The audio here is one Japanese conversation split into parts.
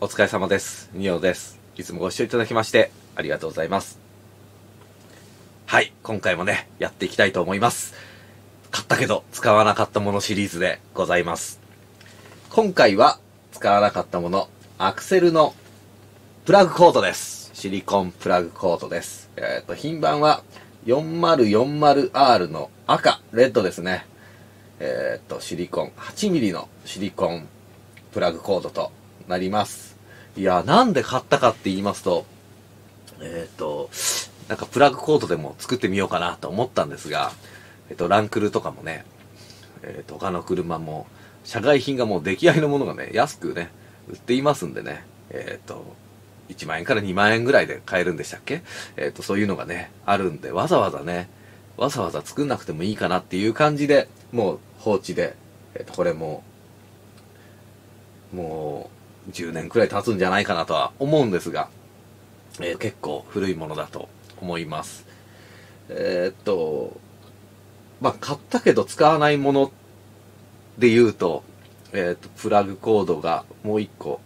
お疲れ様です。ニオです。いつもご視聴いただきまして、ありがとうございます。はい、今回もね、やっていきたいと思います。買ったけど、使わなかったものシリーズでございます。今回は、使わなかったもの、アクセルのプラグコードです。シリコンプラグコードです。えっ、と、品番は 4040R の赤、レッドですね。えっ、と、シリコン、8mm のシリコンプラグコードとなります。いや、なんで買ったかって言いますと、えっ、と、なんかプラグコードでも作ってみようかなと思ったんですが、えっ、と、ランクルとかもね、えっ、と、他の車も、社外品がもう出来合いのものがね、安くね、売っていますんでね、えっ、と、1万円から2万円ぐらいで買えるんでしたっけ？えっ、と、そういうのがね、あるんで、わざわざね、わざわざ作んなくてもいいかなっていう感じで、もう放置で、えっ、と、これも、もう、10年くらい経つんじゃないかなとは思うんですが、えー結構古いものだと思います。えーっと、まあ、買ったけど使わないもので言うと、えーっと、プラグコードがもう一個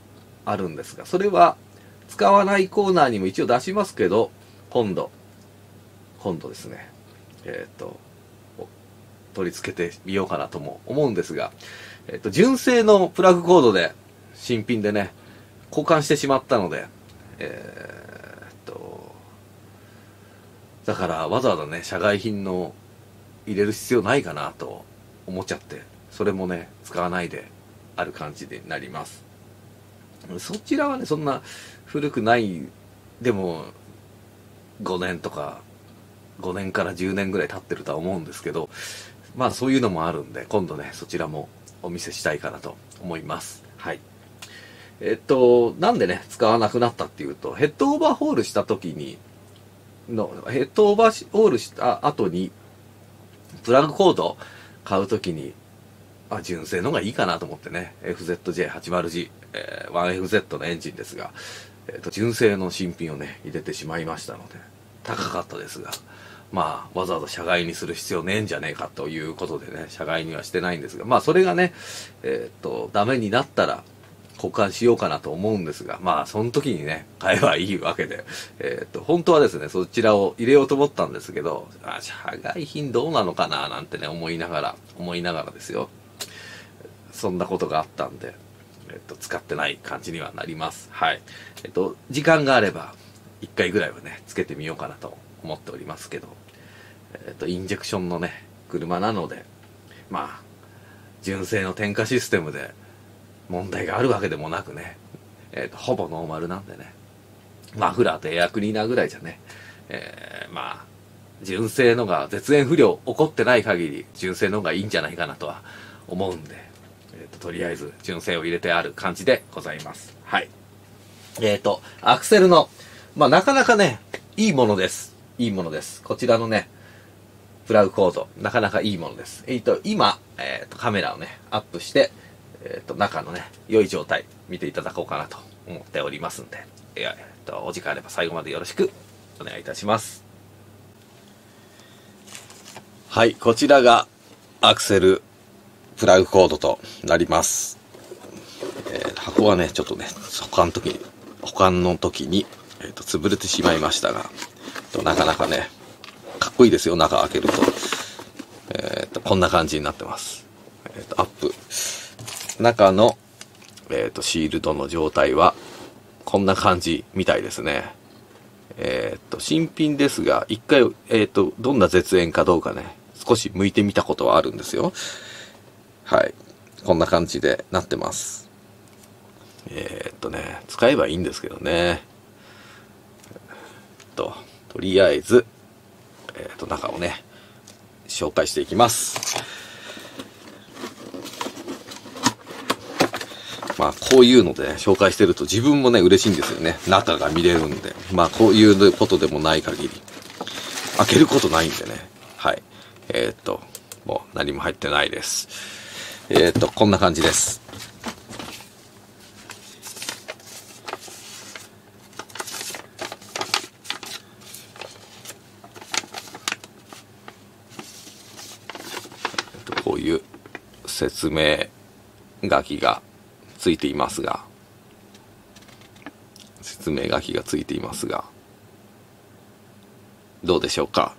あるんですが、それは使わないコーナーにも一応出しますけど、今度、今度ですね、えっと、取り付けてみようかなとも思うんですが、えっと、純正のプラグコードで、新品でね、交換してしまったので、えーっと、だからわざわざね、社外品の入れる必要ないかなと思っちゃって、それもね、使わないである感じになります。そちらはね、そんな古くない、でも、5年とか、5年から10年ぐらい経ってるとは思うんですけど、まあそういうのもあるんで、今度ね、そちらもお見せしたいかなと思います。はい。えっと、なんでね、使わなくなったっていうと、ヘッドオーバーホールした時に、の、ヘッドオーバーホールした後に、プラグコード買う時に、あ、純正の方がいいかなと思ってね、FZJ80G、えー 1FZ のエンジンですが、えっと、純正の新品をね、入れてしまいましたので、高かったですが、まあ、わざわざ社外にする必要ねえんじゃねえかということでね、社外にはしてないんですが、まあ、それがね、えーっと、ダメになったら、交換しようかなと思うんですが、まあ、その時にね、買えばいいわけで、えーっと、本当はですね、そちらを入れようと思ったんですけど、あ、社外品どうなのかな、なんてね、思いながら、思いながらですよ。そんなことがあったんで、えっと、使ってない感じにはなります。はい。えっと、時間があれば、一回ぐらいはね、つけてみようかなと思っておりますけど、えっと、インジェクションのね、車なので、まあ、純正の点火システムで問題があるわけでもなくね、えっと、ほぼノーマルなんでね、マフラーとエアクリーナーぐらいじゃね、えー、まあ、純正のが絶縁不良起こってない限り、純正のがいいんじゃないかなとは思うんで、えっ、と、とりあえず純正を入れてある感じでございます。はい。えっ、と、アクセルの、まあ、なかなかね、いいものです。いいものです。こちらのね、プラグコード、なかなかいいものです。えっ、と、今、えっ、と、カメラをね、アップして、えっ、と、中のね、良い状態、見ていただこうかなと思っておりますんで、えっ、と、お時間あれば最後までよろしくお願いいたします。はい、こちらが、アクセル、プラグコードとなります。えー箱はね、ちょっとね、保管の時に、保管の時に、えっ、と、潰れてしまいましたが、えーなかなかね、かっこいいですよ、中開けると。えっ、と、こんな感じになってます。えっ、と、アッ。中の、えっ、と、シールドの状態は、こんな感じみたいですね。えっ、と、新品ですが、一回、えっ、と、どんな絶縁かどうかね、少し向いてみたことはあるんですよ。はい。こんな感じでなってます。えーっとね、使えばいいんですけどね。えっと、とりあえず、えっと、中をね、紹介していきます。まあ、こういうので、ね、紹介してると自分もね、嬉しいんですよね。中が見れるんで。まあ、こういうことでもない限り。開けることないんでね。はい。えーっと、もう何も入ってないです。えーっと、こんな感じです。こういう説明書きがついていますが、説明書きがついていますが、どうでしょうか？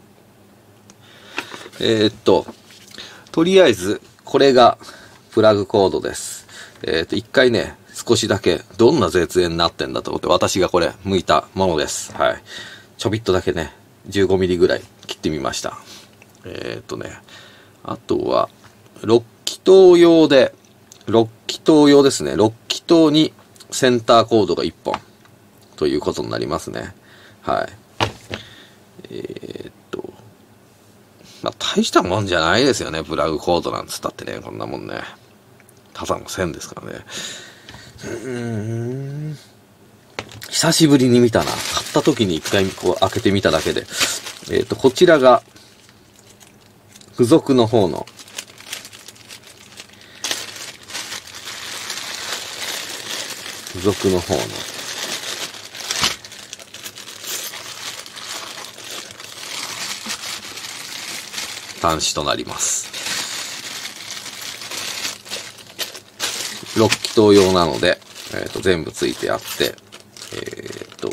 えー、っと、とりあえず、これがプラグコードです。えー、っと、一回ね、少しだけ、どんな絶縁になってんだと思って、私がこれ、剥いたものです。はい。ちょびっとだけね、15ミリぐらい切ってみました。えー、っとね、あとは、6気筒用で、6気筒用ですね。6気筒にセンターコードが1本。ということになりますね。はい。えー、っと、まあ、大したもんじゃないですよね。プラグコードなんつったってね、こんなもんね。ただの線ですからね。うーん。久しぶりに見たな。買った時に一回こう開けてみただけで。えっ、と、こちらが、付属の方の、属の方の、端子となります。6気筒用なので、えっ、ー、と、全部ついてあって、えっ、ー、と、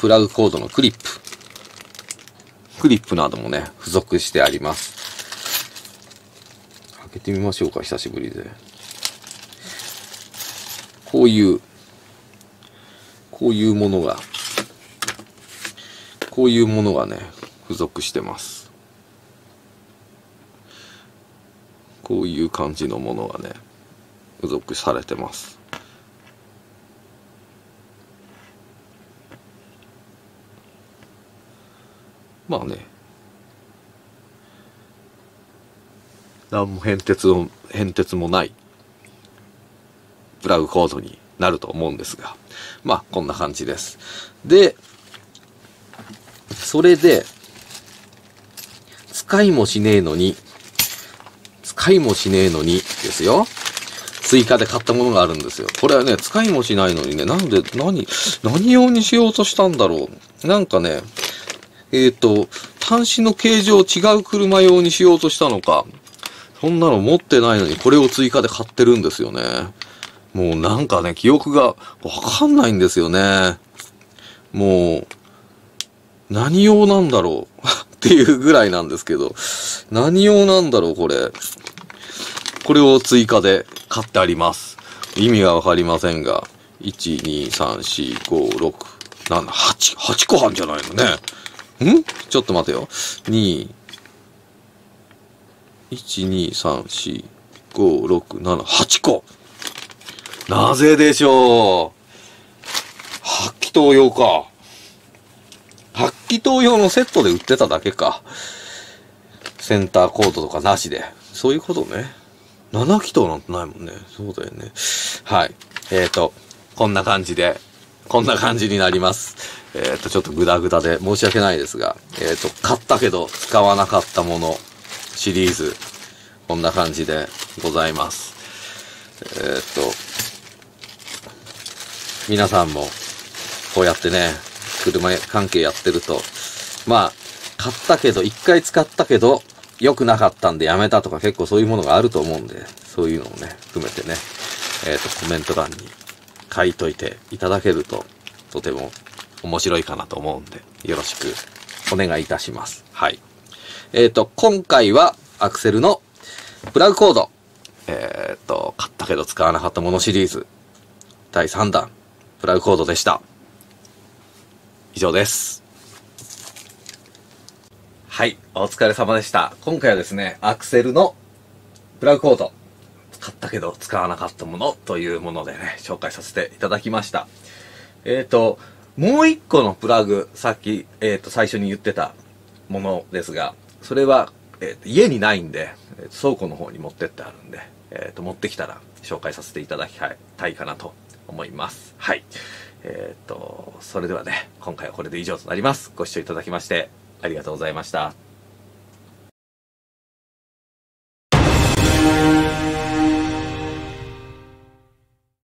プラグコードのクリップ。クリップなどもね、付属してあります。開けてみましょうか、久しぶりで。こういう、こういうものが、こういうものがね、付属してます。こういう感じのものがね、付属されてます。まあね、何も変哲も、変哲もない、プラグコードになると思うんですが、まあ、こんな感じです。で、それで、使いもしねえのに、使いもしねえのにですよ。追加で買ったものがあるんですよ。これはね、使いもしないのにね、なんで、何、何用にしようとしたんだろう。なんかね、えっ、ー、と、端子の形状を違う車用にしようとしたのか、そんなの持ってないのにこれを追加で買ってるんですよね。もうなんかね、記憶がわかんないんですよね。もう、何用なんだろう っていうぐらいなんですけど、何用なんだろうこれ。これを追加で買ってあります。意味がわかりませんが、1、2、3、4、5、6、7、8、8個半じゃないのね。ん？ちょっと待てよ。2、1、2、3、4、5、6、7、8個なぜでしょう?発気筒用か。発気筒用のセットで売ってただけか。センターコードとかなしで。そういうことね。7気筒なんてないもんね。そうだよね。はい。えっ、ー、と、こんな感じで、こんな感じになります。えっ、ー、と、ちょっとグダグダで申し訳ないですが、えっ、ー、と、買ったけど使わなかったものシリーズ、こんな感じでございます。えっ、と、皆さんも、こうやってね、車関係やってると、まあ、買ったけど、一回使ったけど、良くなかったんでやめたとか結構そういうものがあると思うんで、そういうのをね、含めてね、えっ、ー、と、コメント欄に書いといていただけると、とても面白いかなと思うんで、よろしくお願いいたします。はい。えっ、ー、と、今回はアクセルのプラグコード、えっ、ー、と、買ったけど使わなかったものシリーズ、第3弾、プラグコードでした。以上です。はい、お疲れ様でした。今回はですね、アクセルのプラグコード、買ったけど使わなかったものというものでね、紹介させていただきました。えっ、ー、と、もう一個のプラグ、さっき、えっ、ー、と、最初に言ってたものですが、それは、え、ー、と、家にないんで、倉庫の方に持ってってあるんで、えっ、と、持ってきたら紹介させていただきたいかなと思います。はい。えっと、それではね、今回はこれで以上となります。ご視聴いただきまして、ありがとうございました。